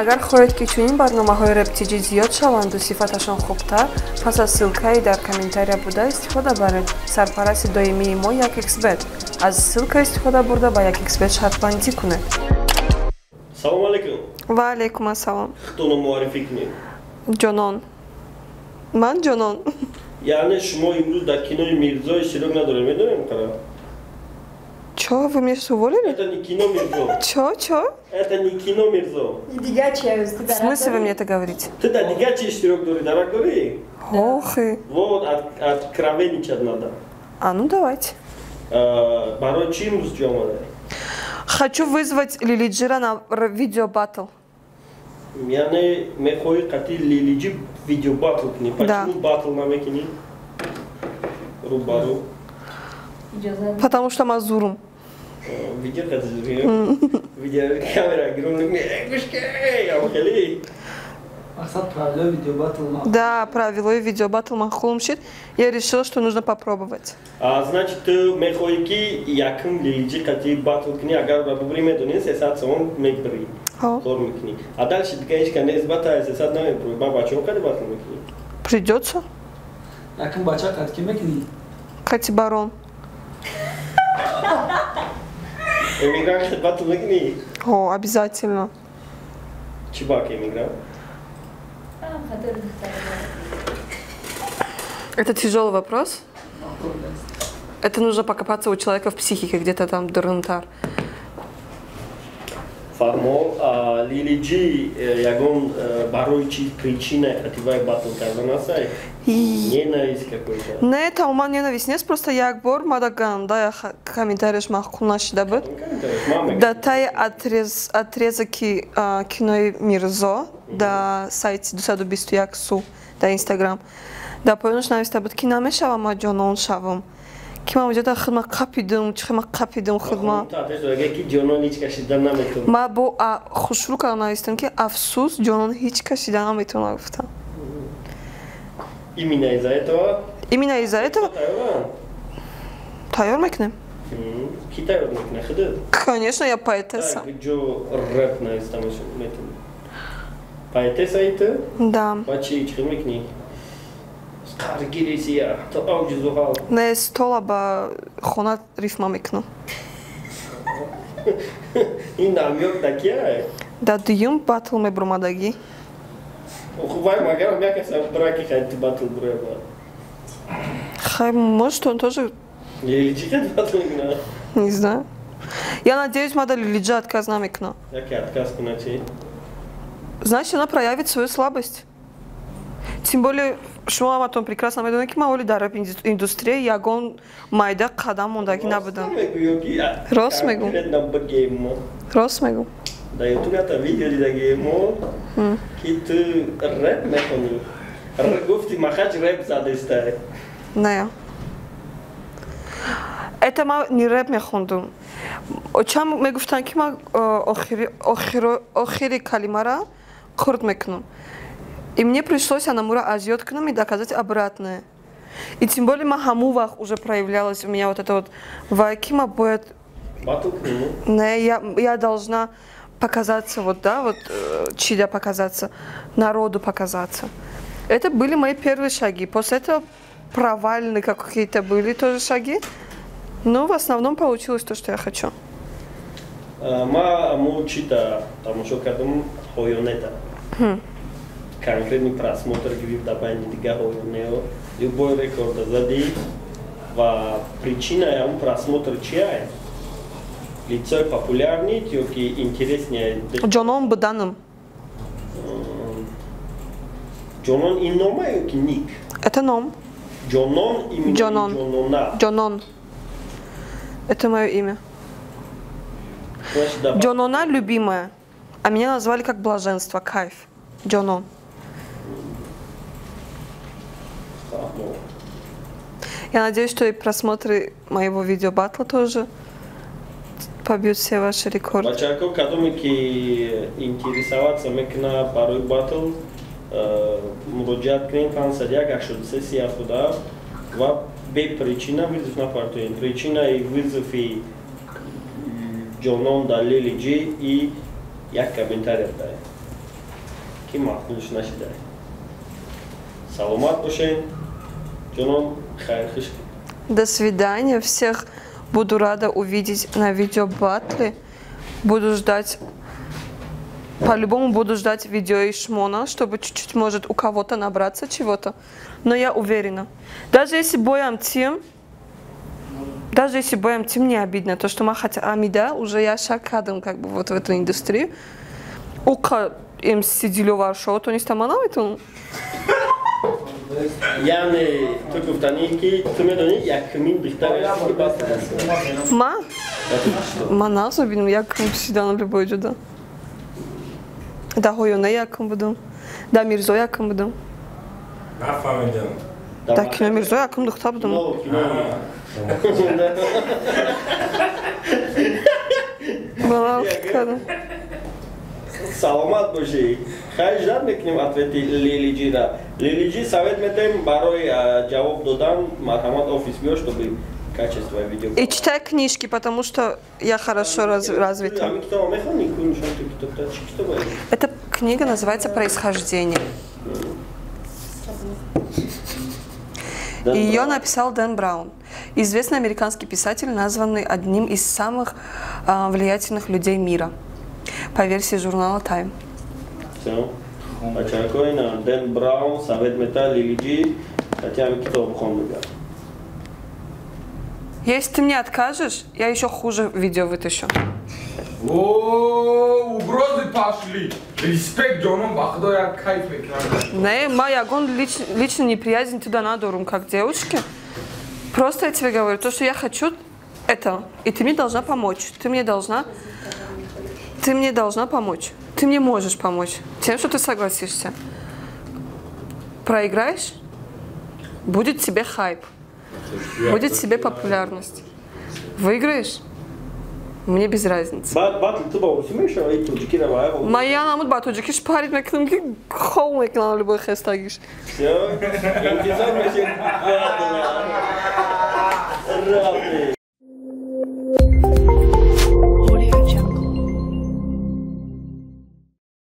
агар хоҳед ки чунин барномаҳои рептиҷӣ зиёд шаванду сифаташон хубтар пас аз ссилкаи дар комментария буда истифода баред. Сарпарасти доимии мо якxbet аз ссилка истифода бурда ба якxbet шартбандӣ кунед. Салому алейкум ва алейкум ассалом. Худтонро муаррифӣ кунед? Ҷонон. Ман ҷонон. Яъне шумо имрӯз дар кинои мирзо иштирок надоред медонем қара чо вы мне уволили? Это не кино мирзо. Чо чо это не кино мирзо. В смысле вы мне это говорите? Ты дар дигар чи иштирок дорӣ дарак дорӣ охи вот от- откровенничать надо а ну давайте. Чӣ имрӯз ҷо омадаи хочу вызвать лилиджира на р- видео батл. Яъне мехоҳӣ қатъи лилиҷи видео батл Да. почему батл намекунӣ рӯ ба рӯ потому что мазурум видео қатъи видео камера гиром гушке хеле мақсад правила видео батл ма Да, правило и видео батл махулмшит. Я решила, что нужно попробовать. А, значит, ты мехоҳӣ ки якм лилиҷи қатъи батл кунӣ агар ба бубри медонӣ сесад сомон мебирӣ О, кор мекунӣ а дальше дига ҳеч кан несбата сесад намебурӣ ба бачаҳо каде батл мекунӣ придется. якм бача қатки мекунӣ Кати Барон. Эмигрант батл мекунӣ О, обязательно. чӣ бак эмигрант Это тяжелый вопрос. Это нужно покопаться у человека в психике, где-то там дурнтар. фармол лилиҷи э, ягон э, барои чи причина катибаи батл кардан аст ненавист какой-то? Не тамоман ненавист нест просто як бор мада гандая комментарияш маъқул нашида буд. Да таи отрезаки кинои мирзо да сайти 221 су да инстаграм. Да поёнаш нависта буд ки намешавам маҷонон шавам ки ман уҷада худма қапидум чихма қапидум худма ман бо хушрӯ карда навистам ки афсӯс ҷонон ҳеҷ кашида наметавонам гуфтам. Именно из-за этого именно из-за этого тайёр мекунем. Ки тайёр мекуна худи конечно я поэтесса. Ҷо рэп навистам метавонам поэтесса и ты? Да. Бачи чӣ мекунӣ қаргирисия то авҷи зуҳал не стола ба хона рифма мекунам ин намёк такия да дуюм батл мебурмадагӣ хубай магарам як аса браки хайти батл буреба хай может он тоже чӣ кад батл мекуна не знаю я надеюсь мада лилиджа отказ намекуна яке отказ куна чӣ значит она проявит свою слабость тем более шумо ҳаматон прекрасно медонед ки ман оли дар индустрия ягон майда қадам мондагӣ набудам Рост мегӯ. рост мегӯ. дар ютубята видео дидагемо ки ту рэп мекунӣ гуфти махач рэп задестай не. Это ман не рэп мехондум. Чам мегуфтанд ки ман охири- калимара курд мекунам и мне пришлось анамура азиёт кунам и доказать обратное и тем более вақт уже проявлялась у меня вот это вот вай ки ман бояд батл кунӣ Не, я, я должна показаться, вот, да, вот, э, чья показаться, народу показаться. Это были мои первые шаги. После этого провальные какие-то были тоже шаги. Но в основном получилось то, что я хочу. ма аму чита тамошо кардам ҳоёнета конкретни просмотр байни дига ҳоёнео любой рекорда задӣ ва причинаи ҳамун просмотр чия лицои популярнит ё ки интереснее Джоном Буданом. ҷонон ин нома ё ки ник Это ном. ҷонон именно Ҷонон. ҷонона Джонон. Это мое имя. Значит, Джонона любимая. А меня назвали как блаженство, кайф. Джонон. Я надеюсь, что и просмотры моего видео батла тоже побьют все ваши рекорды. бачаҳо кадоме ки интересоваться мекуна барои батл э, муроҷиат кунем 51 83 37 ва бепричина вызов напартоем причинаи вызови ҷонон далели ҷи и як комментария дай. Ки маҳкумш нашида саломат бошен До свидания. Всех буду рада увидеть на видео батле. Буду ждать по-любому буду ждать видео из Шмона, чтобы чуть-чуть, может, у кого-то набраться чего-то. Но я уверена. Даже если боям тем, даже если боям тем не обидно, то, что мы хотя Амида, уже я шакадом как бы вот в эту индустрию. Ука им сидели шоу, то не Yani tu kuftaniki, tume doni, jakmin britanski Ma? Ma nazva benim yakın bir şeyden bir boycuda. Da Hoyon'a yakın budum. Da Mirzo yakın budum. Ben familiyam. Da Kino Mirzo yakın dukta budum. Bana kadın. Salamat bu şey. Hayır, ne klimat ve lili cira. Лилиҷи совет медиҳем барои ҷавоб додан марҳамат офис биё чтобы качество видео И читай книжки, потому что я хорошо раз, развита. Эта книга называется «Происхождение». Ее написал Дэн Браун, известный американский писатель, названный одним из самых а, влиятельных людей мира, по версии журнала Time. Бачакоина ден браун совет мета лилиҷи хати ҳамин китобо хондага Если ты мне откажешь, я еще хуже видео вытащу. О, угрозы пошли. Респект, ҷонон, ба худо як кайф. Не, моя гон лич, лично неприязнь туда надорум, как девушке. Просто я тебе говорю, то, что я хочу, это, и ты мне должна помочь. Ты мне должна, ты мне должна помочь. Ты мне можешь помочь тем, что ты согласишься. Проиграешь, будет тебе хайп, будет тебе популярность. Выиграешь, мне без разницы. Моя намуд ба тоҷики шпарит мекунам ки хол мекунам любой. Всё, интизор мешем.